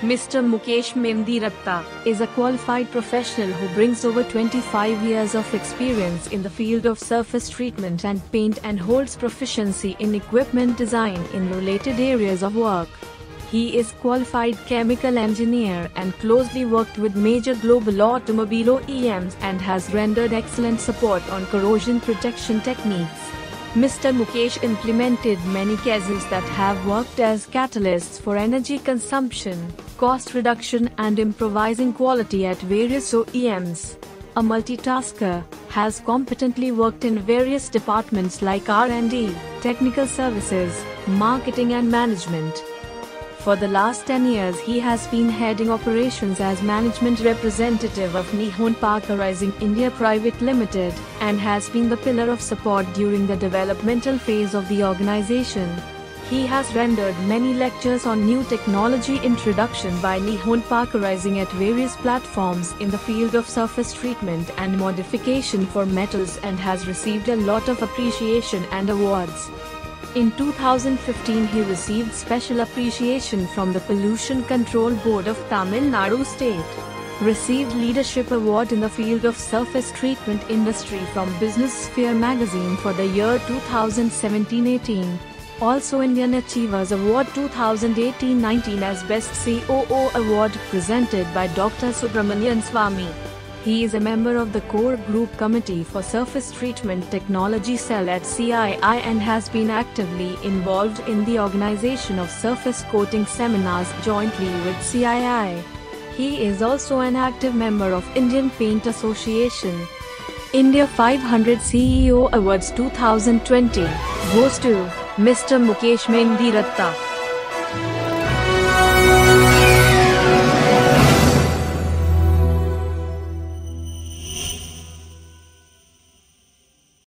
Mr. Mukesh Mendiratta is a qualified professional who brings over 25 years of experience in the field of surface treatment and paint and holds proficiency in equipment design in related areas of work. He is qualified chemical engineer and closely worked with major global automobile OEMs and has rendered excellent support on corrosion protection techniques. Mr. Mukesh implemented many Kaizens that have worked as catalysts for energy consumption, cost reduction and improvising quality at various OEMs. A multitasker, has competently worked in various departments like R&D, technical services, marketing and management. For the last 10 years he has been heading operations as management representative of Nihon Parkerizing India Private Limited, and has been the pillar of support during the developmental phase of the organization. He has rendered many lectures on new technology introduction by Nihon Parkerizing at various platforms in the field of surface treatment and modification for metals and has received a lot of appreciation and awards. In 2015 he received special appreciation from the Pollution Control Board of Tamil Nadu State. Received Leadership Award in the field of surface treatment industry from Business Sphere magazine for the year 2017-18. Also Indian Achievers Award 2018-19 as Best COO Award presented by Dr. Subramanian Swamy. He is a member of the Core Group Committee for Surface Treatment Technology Cell at CII and has been actively involved in the organization of surface coating seminars jointly with CII. He is also an active member of Indian Paint Association. India 500 CEO Awards 2020 goes to Mr. Mukesh Mendiratta.